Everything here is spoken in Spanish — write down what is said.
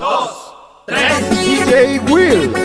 Dos, tres. DJ Will.